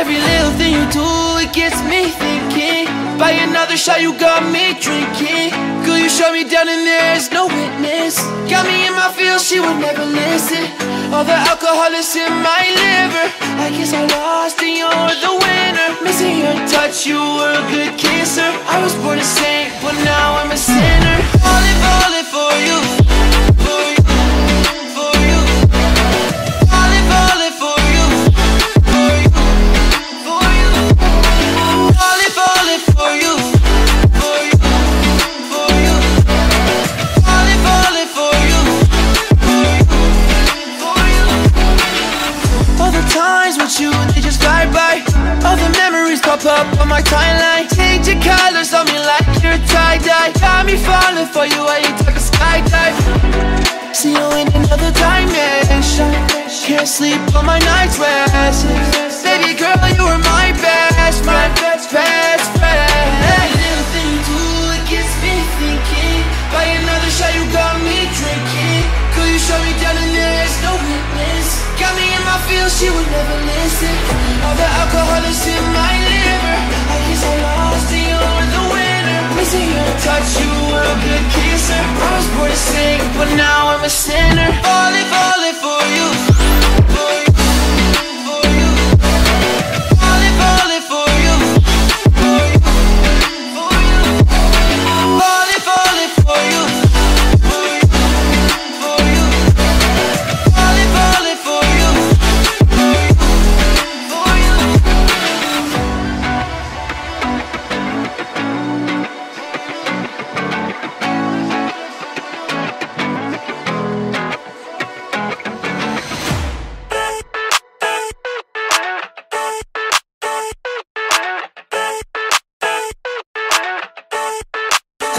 Every little thing you do, it gets me thinking. By another shot, you got me drinking. Girl, you shut me down and there's no witness. Got me in my feels, she would never listen. All the alcohol is in my liver. I guess I lost and you're the winner. Missing your touch, you were a good kisser. I was born a saint, but now I'm a sinner. For you, I ain't talking skydive. See you in another dimension. Can't sleep on my night's rest. Baby girl, you were my best friend, best, best friend. Every little thing you do, it gets me thinking. By another shot, you got me drinking. Could you shut me down and there's no witness? Got me in my feels, she would never listen. All the alcohol is in my liver. I guess I Missing your touch, you were a good kisser. I was born to sing, but now I'm a sinner. Falling for